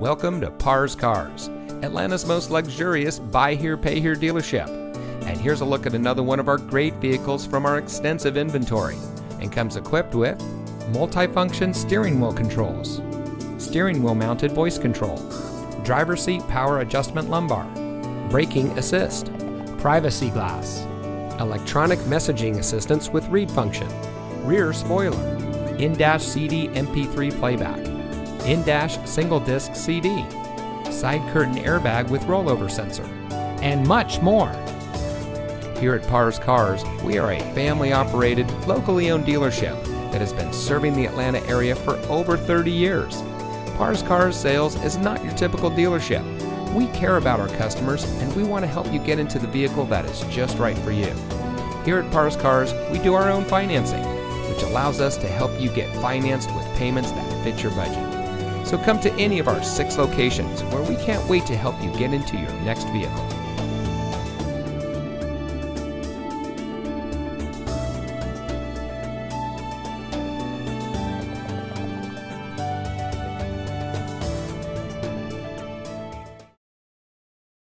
Welcome to Pars Cars, Atlanta's most luxurious buy here, pay here dealership. And here's a look at another one of our great vehicles from our extensive inventory and comes equipped with multifunction steering wheel controls, steering wheel mounted voice control, driver seat power adjustment lumbar, braking assist, privacy glass, electronic messaging assistance with read function, rear spoiler, in-dash CD MP3 playback, in-dash single disc CD, side curtain airbag with rollover sensor, and much more. Here at Pars Cars, we are a family operated, locally owned dealership that has been serving the Atlanta area for over 30 years. Pars Cars Sales is not your typical dealership. We care about our customers and we want to help you get into the vehicle that is just right for you. Here at Pars Cars, we do our own financing, which allows us to help you get financed with payments that fit your budget. So come to any of our six locations where we can't wait to help you get into your next vehicle.